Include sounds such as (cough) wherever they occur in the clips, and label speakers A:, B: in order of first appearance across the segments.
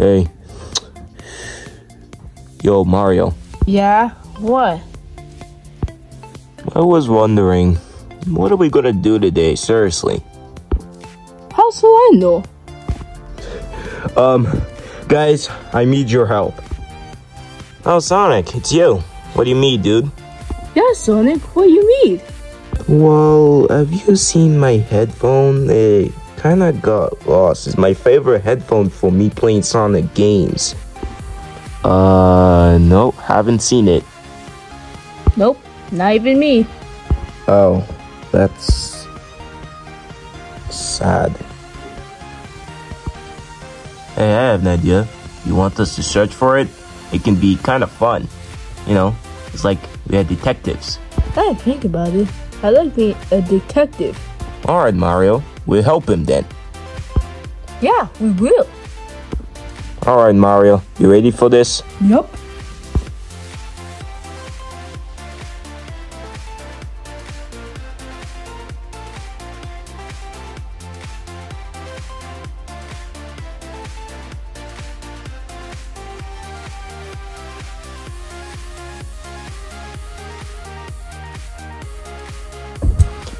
A: Hey. Yo, Mario.
B: Yeah? What?
A: I was wondering, what are we gonna do today, seriously?
B: How shall I know?
A: Um, guys, I need your help. Oh, Sonic, it's you. What do you mean, dude?
B: Yeah, Sonic, what do you mean?
A: Well, have you seen my headphone? It kinda got lost. It's my favorite headphone for me playing Sonic games. Uh, no, haven't seen it.
B: Nope, not even me.
A: Oh, that's sad. Hey, I have an idea. You want us to search for it? It can be kind of fun. You know, it's like we are detectives.
B: I didn't think about it. I like being a detective.
A: Alright, Mario, we'll help him then.
B: Yeah, we will.
A: Alright, Mario, you ready for this?
B: Yup.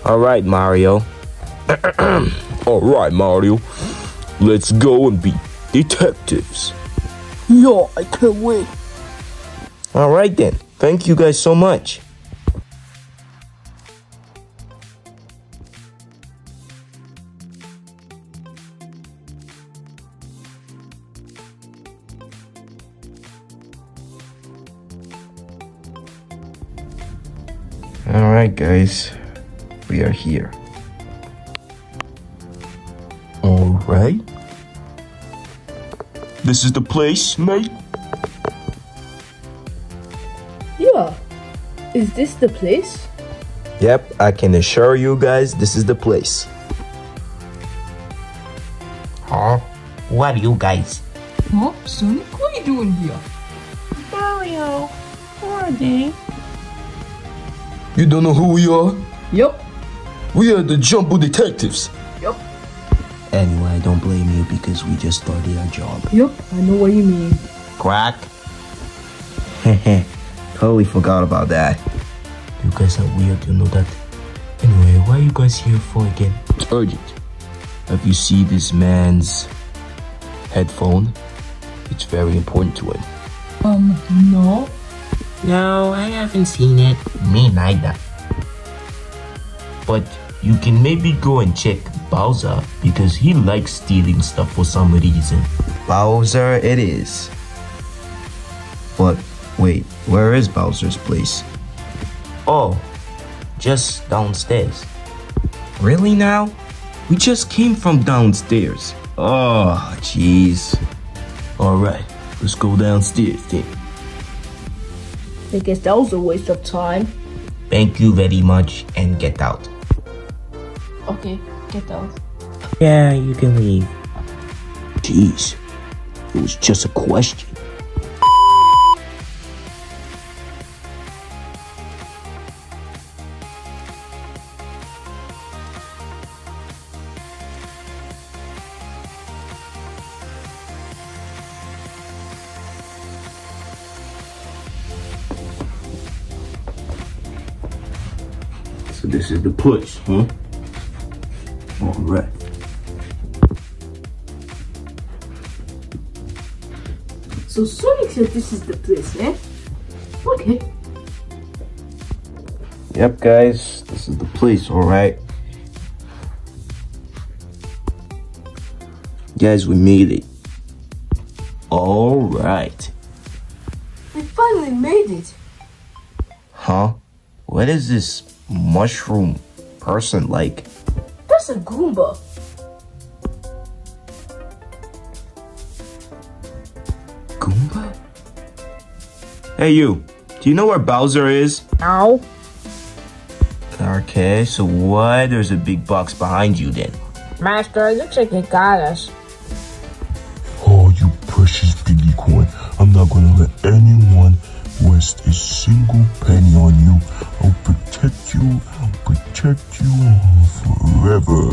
A: Alright, Mario. Alright, Mario. Let's go and be detectives.
B: Yeah, I can't wait.
A: Alright then. Thank you guys so much. Alright, guys. We are here. Alright. This is the place, mate.
B: Yeah. Is this the place?
A: Yep, I can assure you guys this is the place.
C: Huh? What are you guys?
B: Huh? Sonic, what are you doing here?
C: Mario, who are they?
A: You don't know who we are?
B: Yep.
A: We are the Jumbo Detectives.
B: Yup.
C: Anyway, I don't blame you because we just started our job.
B: Yup, I know what you mean.
C: Quack. (laughs)
A: totally forgot about that.
C: You guys are weird, you know that. Anyway, why are you guys here for again?
A: It's urgent. Have you seen this man's headphone? It's very important to him.
B: Um, no.
C: No, I haven't seen it. Me neither.
A: But you can maybe go and check Bowser because he likes stealing stuff for some reason.
D: Bowser it is. But wait, where is Bowser's place?
A: Oh, just downstairs.
D: Really now? We just came from downstairs. Oh, jeez.
A: Alright, let's go downstairs then.
B: I guess that was a waste of time.
C: Thank you very much and get out.
B: Okay, get out.
C: Yeah, you can leave.
A: Jeez, it was just a question. So this is the push, huh?
B: So Sonic said this is the place, eh? Okay.
D: Yep, guys, this is the place, alright?
A: Guys, we made it. Alright.
B: We finally made it.
A: Huh? What is this mushroom person like?
B: That's a Goomba.
A: Hey you, do you know where Bowser is?
B: Ow.
A: Okay, so why there's a big box behind you then?
B: Master, it looks like it got us.
E: Oh, you precious piggy coin. I'm not gonna let anyone waste a single penny on you. I'll protect you, I'll protect you forever.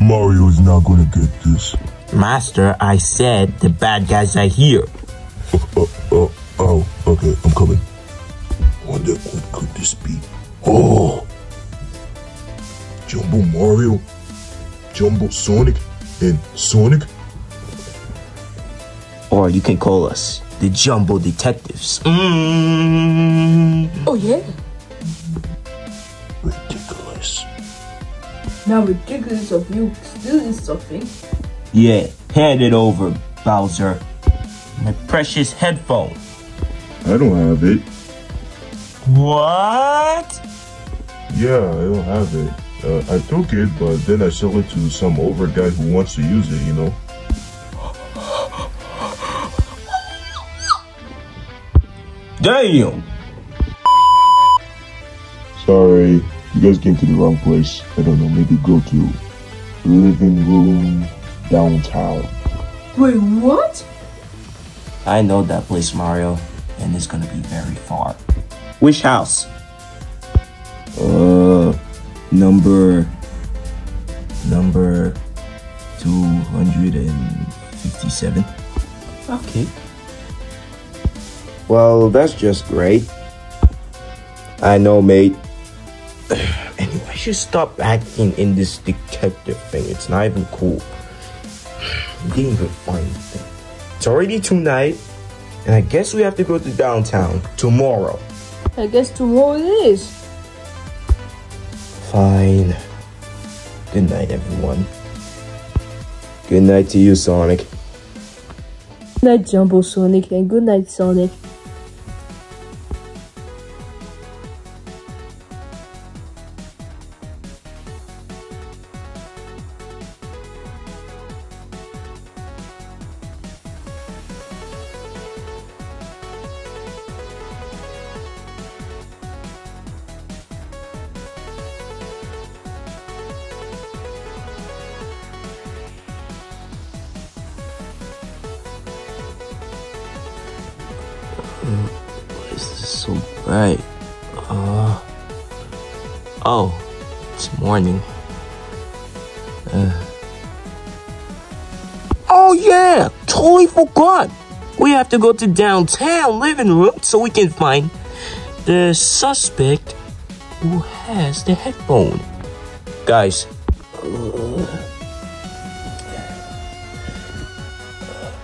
E: (laughs) Mario's not gonna get this.
A: Master, I said the bad guys are here. (laughs)
E: Okay, I'm coming. Wonder what could this be? Oh! Jumbo Mario, Jumbo Sonic, and Sonic?
A: Or you can call us the Jumbo Detectives. Mm.
B: Oh yeah?
E: Ridiculous.
B: Now ridiculous of you stealing something.
A: Yeah, hand it over, Bowser. My precious headphone.
E: I don't have it.
A: What?
E: Yeah, I don't have it. Uh, I took it, but then I sell it to some over guy who wants to use it, you know?
A: Damn!
E: Sorry, you guys came to the wrong place. I don't know, maybe go to living room downtown.
B: Wait, what?
A: I know that place, Mario, and it's gonna be very far. Which house? Uh, number. Number 257. Okay. Well, that's just great. I know, mate. (sighs) anyway, I should stop acting in this detective thing. It's not even cool. (sighs) I didn't even find anything. It's already tonight, and I guess we have to go to downtown tomorrow.
B: I guess tomorrow it is.
A: Fine. Good night, everyone. Good night to you, Sonic.
B: Good night, Jumbo Sonic, and good night, Sonic.
A: Why is this so bright? Uh, oh, it's morning. Uh. Oh yeah, totally forgot. We have to go to downtown living room so we can find the suspect who has the headphone. Guys. uh,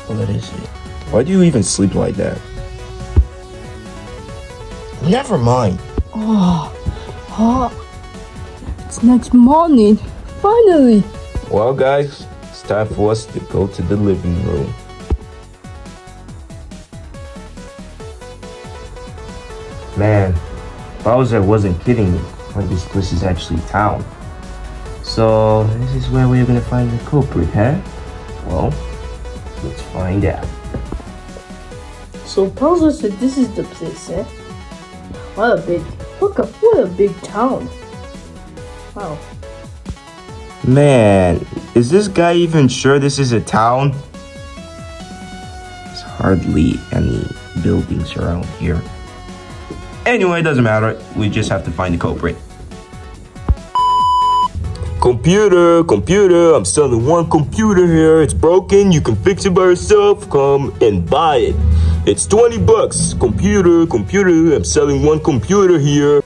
A: what is it? Why do you even sleep like that? Never mind.
B: oh It's next morning. Finally.
A: Well, guys, it's time for us to go to the living room. Man, Bowser wasn't kidding me when this place is actually town. So, this is where we're gonna find the culprit, huh? Well, let's find out.
B: So Bowser said this is the place, eh? What a big, look up, what a big town. Wow.
A: Man, is this guy even sure this is a town? There's hardly any buildings around here. Anyway, it doesn't matter. We just have to find the culprit. Computer, computer, I'm selling one computer here. It's broken. You can fix it by yourself. Come and buy it. It's 20 bucks. Computer, computer, I'm selling one computer here.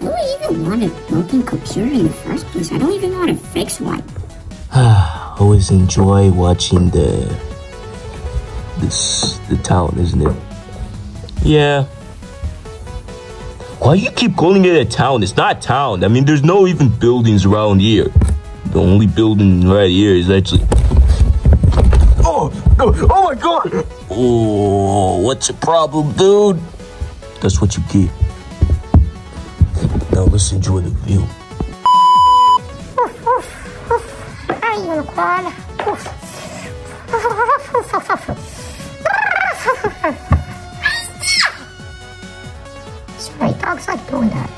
F: Who even want a broken computer in the first place? I don't even know how to fix one. (sighs)
A: always enjoy watching the this the town, isn't it? Yeah. Why you keep calling it a town? It's not a town. I mean, there's no even buildings around here. The only building right here is actually. Oh, my god! Oh, what's the problem, dude? That's what you get. Now let's enjoy the view.
F: Sorry, dogs like doing that.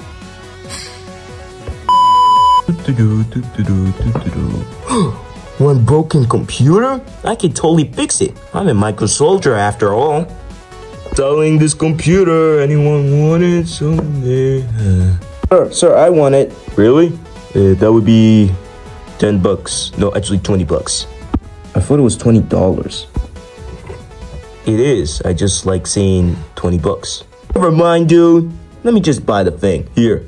A: One broken computer? I can totally fix it. I'm a micro soldier after all. Selling this computer, anyone want it someday? Sir, sir, I want it. Really? Uh, that would be 10 bucks. No, actually 20 bucks. I thought it was twenty dollars. It is. I just like saying twenty bucks. Never mind, dude. Let me just buy the thing. Here.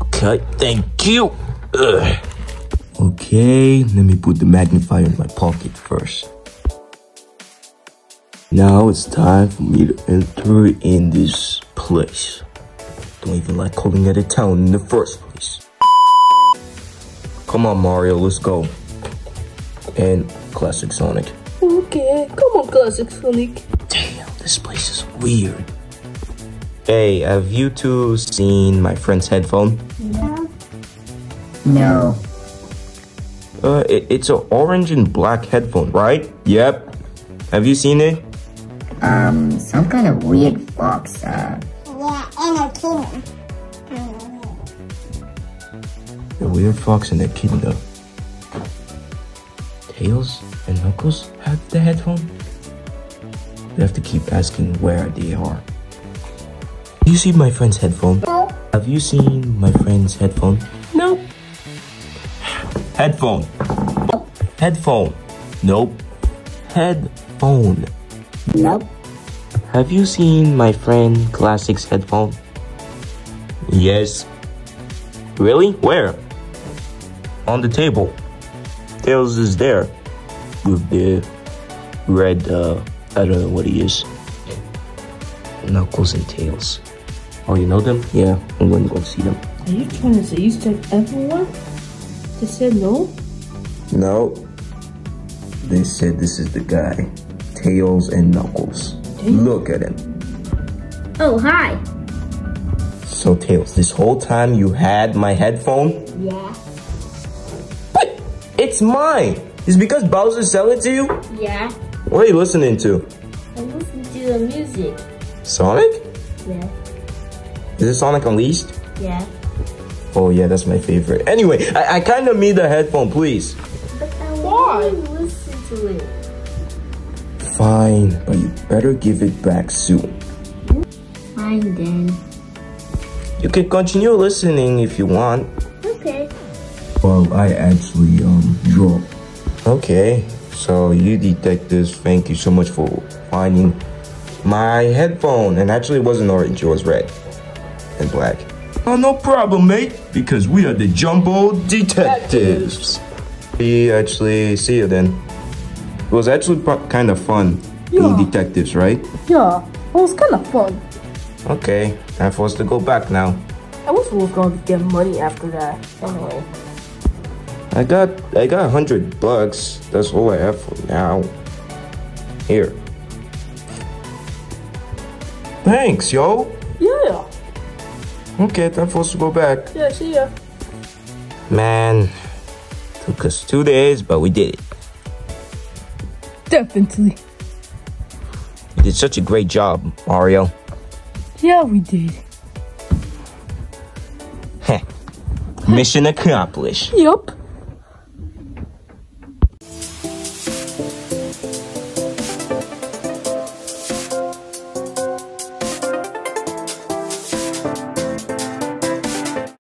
A: Okay, thank you. Ugh. Okay, let me put the magnifier in my pocket first. Now it's time for me to enter in this place. Don't even like calling it a town in the first place. Come on, Mario, let's go. And Classic Sonic.
B: Okay, come on, Classic Sonic.
A: Damn, this place is weird. Hey, have you two seen my friend's headphone?
F: No.
A: Uh, it, it's an orange and black headphone, right? Yep. Have you seen it?
F: Um, some kind of weird fox, uh,
G: Yeah, and a kitten.
A: The weird fox and the kitten though. Tails and Knuckles have the headphone? We have to keep asking where they are. You see my friend's headphone?
G: No.
A: Have you seen my friend's headphone?
B: No.
A: Headphone. Headphone. Nope. Headphone.
F: nope.
A: Have you seen my friend Classic's headphone? Yes. Really? Where? On the table. Tails is there. With the red, uh, I don't know what he is. Knuckles and Tails. Oh, you know them? Yeah, I'm going to go see them.
B: Are you trying to say you checked everyone? They said no?
A: No. They said this is the guy. Tails and Knuckles. Look at him.
G: Oh, hi.
A: So, Tails, this whole time you had my headphone?
G: Yeah.
A: But it's mine. It's because Bowser sell it to you?
G: Yeah.
A: What are you listening to?
G: I'm listening to the music.
A: Sonic?
G: Yeah.
A: Is it Sonic Unleashed?
G: Yeah.
A: Oh yeah, that's my favorite. Anyway, I, I kind of need the headphone, please.
G: But I
B: Why?
G: want to listen to it.
A: Fine, but you better give it back soon.
G: Fine then.
A: You can continue listening if you want.
G: Okay.
A: Well, I actually um draw. Okay, so you detectives, thank you so much for finding my headphone. And actually, it wasn't orange; it was red and black. Oh, no problem, mate. Because we are the Jumbo Detectives. We actually see you then. It was actually kind of fun being detectives, right?
B: Yeah, it was kind of fun.
A: Okay, time for us to go back now.
B: I wish we were going to get money after that. Anyway.
A: I got I got a hundred bucks. That's all I have for now. Here. Thanks, yo.
B: Yeah.
A: Okay, time for us to go back.
B: Yeah, see ya.
A: Man, took us two days, but we did it.
B: Definitely.
A: You did such a great job, Mario.
B: Yeah, we did.
A: Heh. Mission accomplished.
B: Yup.